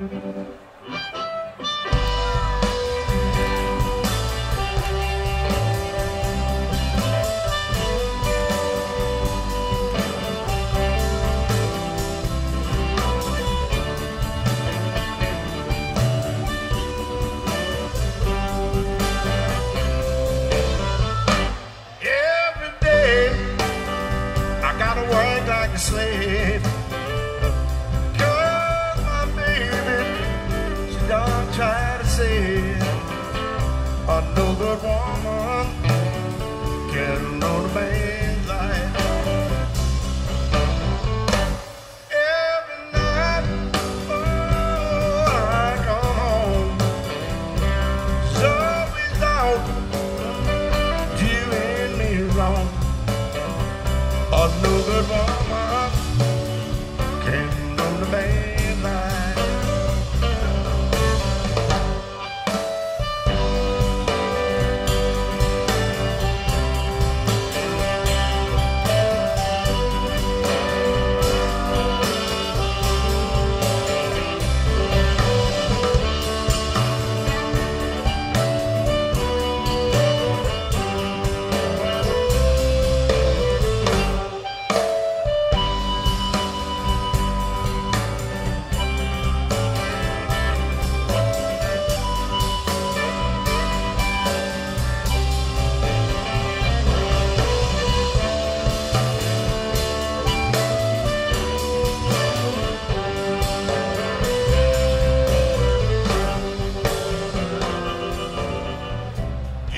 うん。Try to save a no good woman.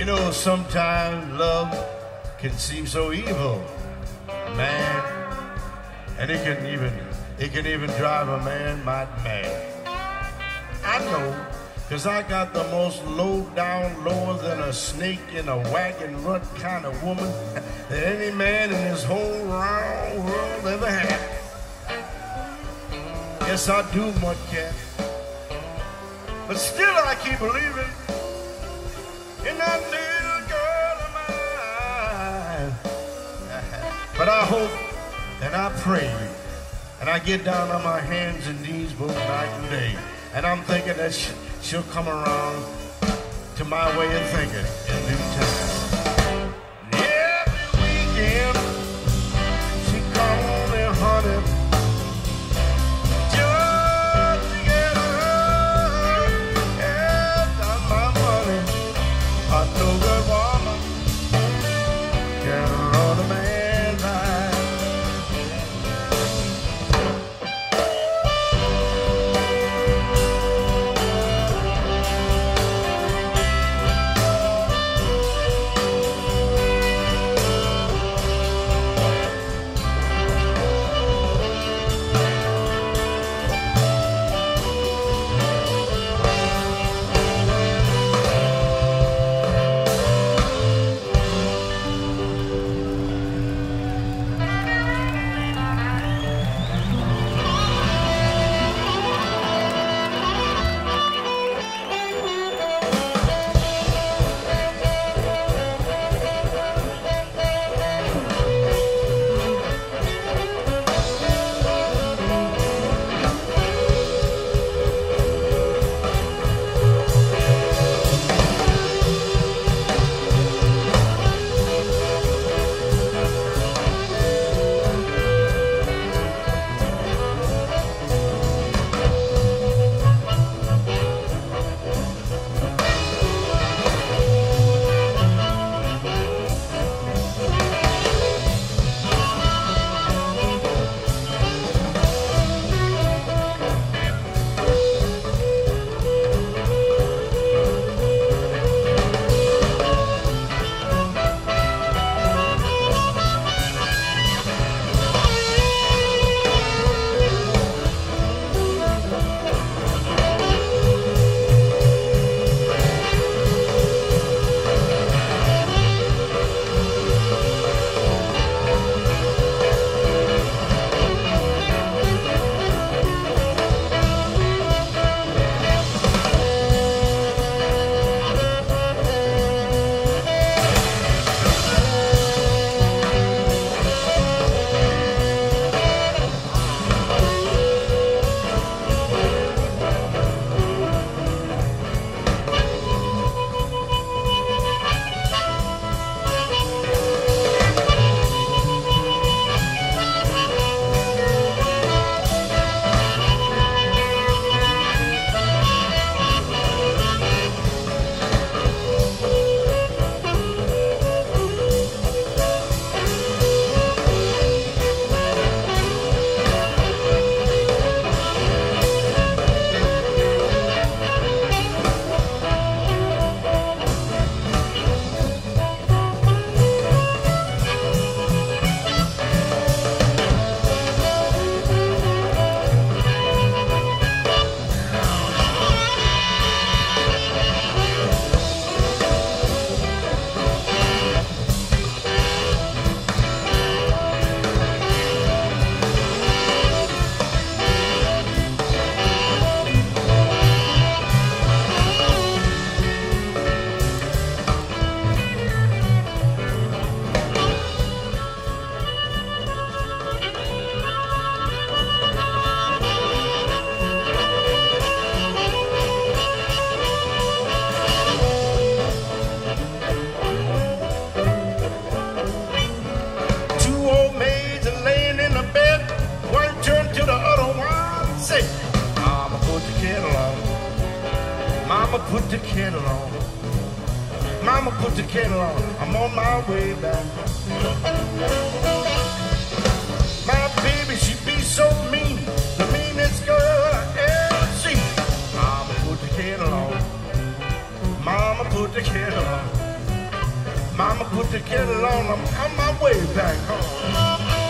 You know, sometimes love can seem so evil, man, and it can even it can even drive a man mad. I know, cause I got the most low down, lower than a snake in a wagon rut kind of woman that any man in this whole round world ever had. Yes, I do, Mudcat. But still, I keep believing in that little girl of mine. But I hope and I pray and I get down on my hands and knees both night and day. And I'm thinking that she'll come around to my way of thinking Mama put the kettle on. Mama put the kettle on. I'm on my way back. My baby, she be so mean. The meanest girl I ever seen. Mama put the kettle on. Mama put the kettle on. Mama put the kettle on. I'm on my way back home.